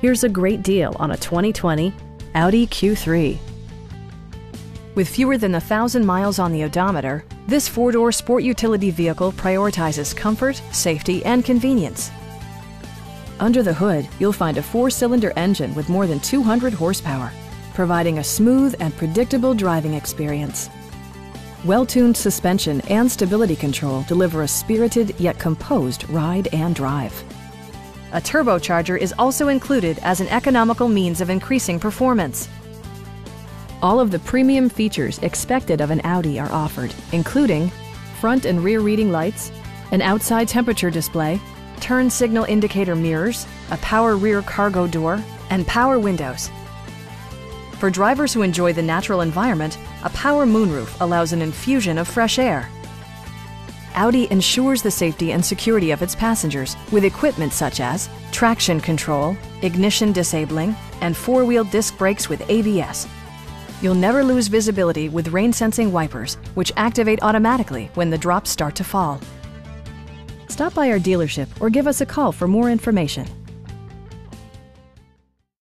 Here's a great deal on a 2020 Audi Q3. With fewer than a thousand miles on the odometer, this four-door sport utility vehicle prioritizes comfort, safety, and convenience. Under the hood, you'll find a four-cylinder engine with more than 200 horsepower, providing a smooth and predictable driving experience. Well-tuned suspension and stability control deliver a spirited yet composed ride and drive. A turbocharger is also included as an economical means of increasing performance. All of the premium features expected of an Audi are offered, including front and rear reading lights, an outside temperature display, turn signal indicator mirrors, a power rear cargo door, and power windows. For drivers who enjoy the natural environment, a power moonroof allows an infusion of fresh air. Audi ensures the safety and security of its passengers with equipment such as traction control, ignition disabling, and four-wheel disc brakes with ABS. You'll never lose visibility with rain-sensing wipers, which activate automatically when the drops start to fall. Stop by our dealership or give us a call for more information.